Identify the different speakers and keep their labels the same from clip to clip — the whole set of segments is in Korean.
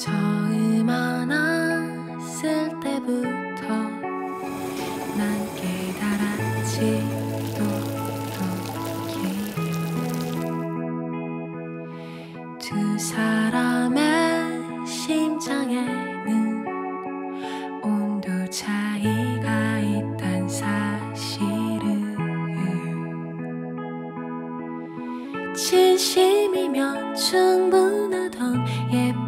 Speaker 1: 처음 만았을 때부터 난 깨달았지 똑똑히 두 사람의 심장에는 온도 차이가 있단 사실을 진심이면 충분하던 예쁜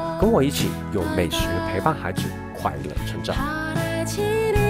Speaker 2: 跟我一起，用美食陪伴孩子快乐成长。